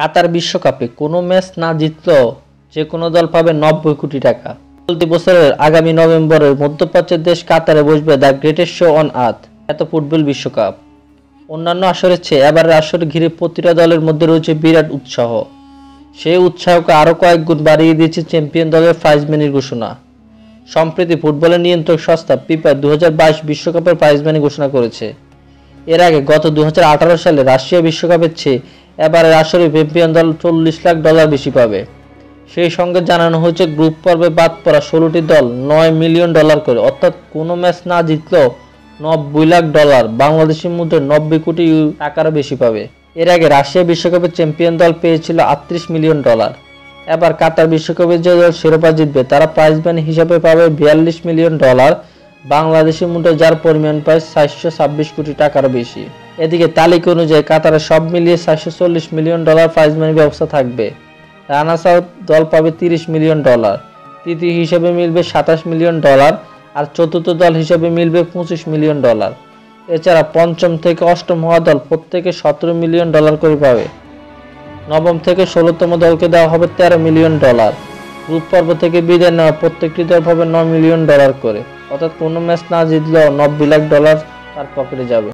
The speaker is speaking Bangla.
কাতার বিশ্বকাপে কোনো ম্যাচ না জিতলেও যে কোনো দল পাবে নব্বই কোটি টাকা। চলতি বছরের আগামী নভেম্বরের মধ্যপ্রাচ্যের দেশ কাতারে বসবে the greatest show on earth, এত ফুটবল বিশ্বকাপ। অন্যান্য আসরের চেয়ে এবারের আসরে ঘিরে প্রতিটা দলের মধ্যে রয়েছে বিরাট উৎসাহ। সেই উৎসাহকে আরও কয়েক গুণ বাড়িয়ে দিয়েছে চ্যাম্পিয়ন দলের প্রাইজ মানির ঘোষণা। সম্প্রতি ফুটবলের নিয়ন্ত্রক সংস্থা পিপা দু বিশ্বকাপের প্রাইজ মানি ঘোষণা করেছে। এর আগে গত দু হাজার আঠারো সালে রাশিয়া বিশ্বকাপের চেয়ে এবারের আসরে চ্যাম্পিয়ন দল চল্লিশ লাখ ডলার বেশি পাবে। সেই সঙ্গে জানানো হয়েছে গ্রুপ পর্বে বাদ পড়া ষোলোটি দল নয় মিলিয়ন ডলার করে, অর্থাৎ কোনো ম্যাচ না জিতলেও নব্বই লাখ ডলার বাংলাদেশের মধ্যে নব্বই কোটি টাকারও বেশি পাবে। এর আগে রাশিয়া বিশ্বকাপের চ্যাম্পিয়ন দল পেয়েছিল আটত্রিশ মিলিয়ন ডলার এবার কাতার বিশ্বকাপে যে দল শিরোপা জিতবে, তারা প্রাইজ মানি হিসাবে পাবে বিয়াল্লিশ মিলিয়ন ডলার বাংলাদেশের মধ্যে যার পরিমাণ প্রায় চারশো ছাব্বিশ কোটি টাকারও বেশি। এদিকে তালিকা অনুযায়ী কাতারে সব মিলিয়ে চারশো চল্লিশ মিলিয়ন ডলার প্রাইজ মানি ব্যবস্থা থাকবে। রানার্স আউট দল পাবে তিরিশ মিলিয়ন ডলার। তৃতীয় হিসেবে মিলবে সাতাশ মিলিয়ন ডলার আর চতুর্থ দল হিসেবে মিলবে পঁচিশ মিলিয়ন ডলার। এছাড়া পঞ্চম থেকে অষ্টম হওয়া দল প্রত্যেকে সতেরো মিলিয়ন ডলার করে পাবে। নবম থেকে ষোলোতম দলকে দেওয়া হবে তেরো মিলিয়ন ডলার। গ্রুপ পর্ব থেকে বিদায় নেওয়া প্রত্যেকটি দল পাবে নয় মিলিয়ন ডলার করে। অর্থাৎ কোনো ম্যাচ না জিতলেও নব্বই লাখ ডলার তার পকেটে যাবে।